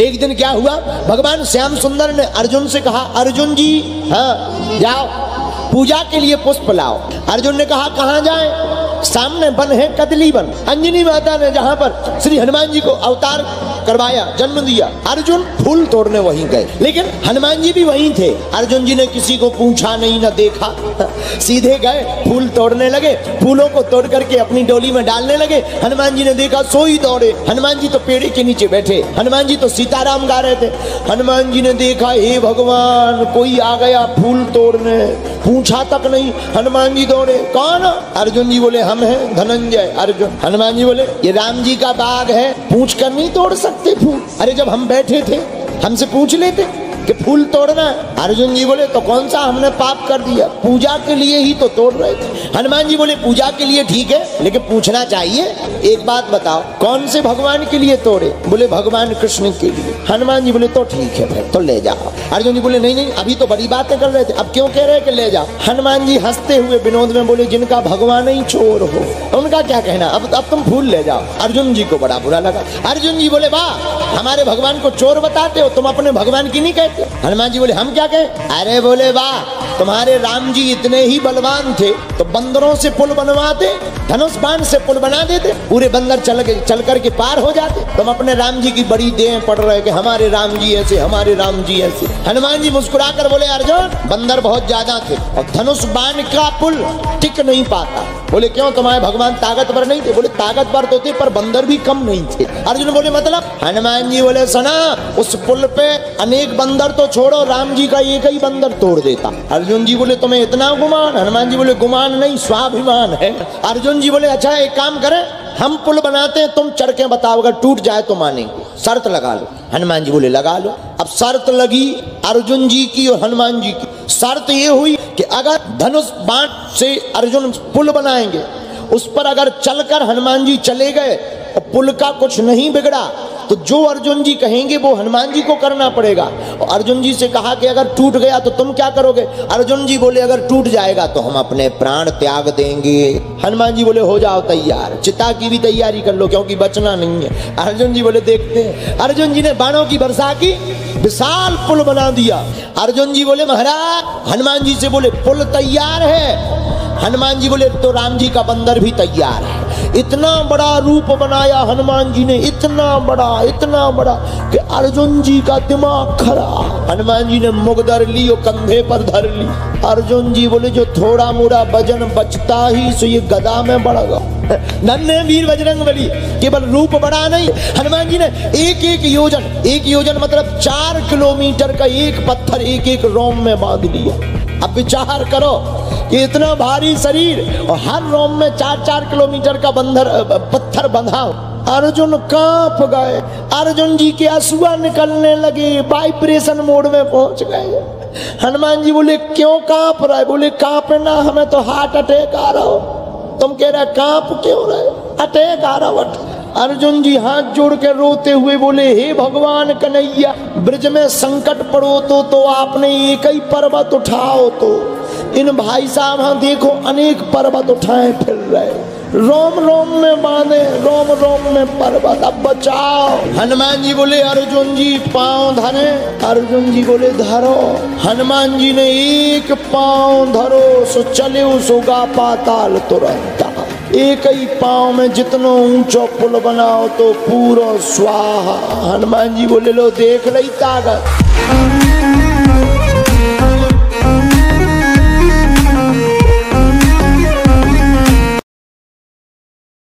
एक दिन क्या हुआ? भगवान श्याम सुंदर ने अर्जुन से कहा, अर्जुन जी हाँ जाओ, पूजा के लिए पुष्प लाओ। अर्जुन ने कहा, कहाँ जाए? सामने वन है कदली वन अंजनी माता ने जहाँ पर श्री हनुमान जी को अवतार करवाया, जन्म दिया, अर्जुन फूल तोड़ने वहीं गए। लेकिन हनुमान जी भी वहीं थे। अर्जुन जी ने किसी को पूछा नहीं, न देखा। सीधे गए, फूल तोड़ने लगे, फूलों को तोड़ करके अपनी डोली में डालने लगे। हनुमान जी ने देखा, सोई दौड़े। हनुमान जी तो पेड़ के नीचे बैठे। हनुमान जी तो सीताराम गा रहे थे। हनुमान जी ने देखा, हे भगवान, कोई आ गया फूल तोड़ने। पूछा तक नहीं। हनुमान जी दौड़े। कौन? अर्जुन जी बोले, हम हैं धनंजय। अर्जुन, हनुमान जी बोले, ये राम जी का बाग है। पूछ कर नहीं तोड़ सकते फूल? अरे जब हम बैठे थे, हमसे पूछ लेते। कि फूल तोड़ना अर्जुन जी बोले तो कौन सा हमने पाप कर दिया? पूजा के लिए ही तो तोड़ रहे थे। हनुमान जी बोले, पूजा के लिए ठीक है, लेकिन पूछना चाहिए, एक बात बताओ, कौन से भगवान के लिए तोड़े? बोले, भगवान कृष्ण के लिए। हनुमान जी बोले तो ठीक है फिर तो ले जाओ। अर्जुन जी बोले, नहीं नहीं, अभी तो बड़ी बातें कर रहे थे, अब क्यों कह रहे कि ले जाओ? हनुमान जी हँसते हुए विनोद में बोले, जिनका भगवान ही चोर हो, उनका क्या कहना? अब अब तुम फूल ले जाओ। अर्जुन जी को बड़ा बुरा लगा। अर्जुन जी बोले, वाह, हमारे भगवान को चोर बताते हो, तुम अपने भगवान की नहीं कहते? हनुमान जी बोले, हम क्या कहें? अरे बोले, वाह, तुम्हारे राम जी इतने ही बलवान थे तो बंदरों से पुल बनवाते धनुष बाण से पुल बना देते, पूरे बंदर चल के चल करके पार हो जाते। तुम अपने राम जी की बड़ी देह पड़ रहे कि हमारे राम जी ऐसे, हमारे राम जी ऐसे। हनुमान जी मुस्कुरा कर बोले, अर्जुन, बंदर बहुत ज़्यादा थे, और धनुष बाण का पुल टिक नहीं पाता। बोले, क्यों तुम्हारे भगवान ताकतवर नहीं थे? बोले, ताकतवर तो थे, पर बंदर भी कम नहीं थे। अर्जुन बोले मतलब? हनुमान जी बोले, सुना, उस पुल पे अनेक बंदर तो छोड़ो, राम जी का एक ही बंदर तोड़ देता। अर्जुन जी बोले, तुम्हें इतना गुमान? हनुमान जी बोले, गुमान नहीं, स्वाभिमान है। अर्जुन जी बोले अच्छा एक काम करें, हम पुल बनाते हैं, तुम चढ़ के बताओ, अगर टूट जाए तो मानेंगे। शर्त लगा लो। हनुमान जी बोले, लगा लो। अब शर्त लगी अर्जुन जी की और हनुमान जी की। शर्त ये हुई कि अगर धनुष बाण से अर्जुन पुल बनाएँगे, उस पर अगर चलकर हनुमान जी चले गए और पुल का कुछ नहीं बिगड़ा तो जो अर्जुन जी कहेंगे वो हनुमान जी को करना पड़ेगा। और अर्जुन जी से कहा कि अगर टूट गया तो तुम क्या करोगे? अर्जुन जी बोले, अगर टूट जाएगा तो हम अपने प्राण त्याग देंगे। हनुमान जी बोले, हो जाओ तैयार, चिता की भी तैयारी कर लो, क्योंकि बचना नहीं है। अर्जुन जी बोले, देखते हैं। अर्जुन जी ने बाणों की वर्षा की, विशाल पुल बना दिया। अर्जुन जी बोले, महाराज, हनुमान जी से बोले, पुल तैयार है। हनुमान जी बोले तो राम जी का बंदर भी तैयार है। इतना बड़ा रूप बनाया हनुमान जी ने, इतना बड़ा इतना बड़ा कि अर्जुन जी का दिमाग खरा। हनुमान जी ने मुख धर ली और कंधे पर धर ली। अर्जुन जी बोले, जो थोड़ा मोड़ा वज़न बचता ही, सो ये गदा में बढ़ गया नन्हे वीर बजरंग बली, केवल रूप बड़ा नहीं। हनुमान जी ने एक एक योजन एक योजन मतलब चार किलोमीटर का एक पत्थर एक एक रोम में बाँध लिया अब विचार करो कि इतना भारी शरीर और हर रोम में चार चार किलोमीटर का बंधर, पत्थर बंधा अर्जुन काँप गए। अर्जुन जी के आंसुआ निकलने लगे वाइब्रेशन मोड में पहुँच गए। हनुमान जी बोले, क्यों काँप रहा है? बोले, कांपना हमें तो हार्ट अटैक आ रहा हो। कह रहे काँप क्यों रहे अटैक आ रहा अर्जुन जी हाथ जोड़ के रोते हुए बोले हे भगवान कन्हैया ब्रज में संकट पड़ो तो तो आपने एक ही पर्वत उठाओ तो। इन भाई साहब हाँ देखो अनेक पर्वत उठाए फिर रहे। रोम रोम में बांधे रोम रोम में पर्वत अब बचाओ। हनुमान जी बोले अर्जुन जी पाँव धरे। अर्जुन जी बोले धरो। हनुमान जी ने एक पाँव धरो सो चले सुगा पाताल तुरंत। एक ही पाँव में जितनो ऊंचो पुल बनाओ तो पूरा स्वाहा। हनुमान जी बोले, लो देख रही ताकत